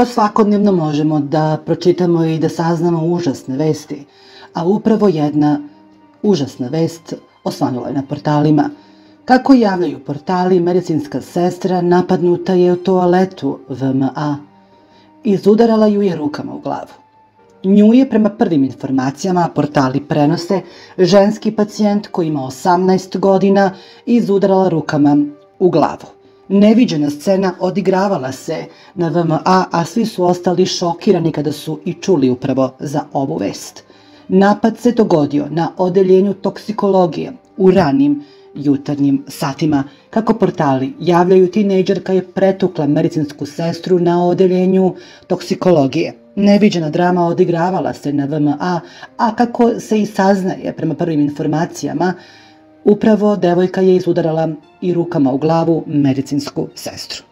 Skoro svakodnevno možemo da pročitamo i da saznamo užasne vesti, a upravo jedna užasna vest osvanula je na portalima. Kako javljaju portali, medicinska sestra napadnuta je u toaletu VMA. Izudarala ju je rukama u glavu. Nju je prema prvim informacijama portali prenose ženski pacijent koji ima 18 godina izudarala rukama u glavu. Neviđena scena odigravala se na VMA, a svi su ostali šokirani kada su i čuli upravo za ovu vest. Napad se dogodio na odeljenju toksikologije u ranim jutarnjim satima. Kako portali javljaju, tinejdžerka je pretukla medicinsku sestru na odeljenju toksikologije. Neviđena drama odigravala se na VMA, a kako se i saznaje prema prvim informacijama, upravo devojka je izudarala i rukama u glavu medicinsku sestru.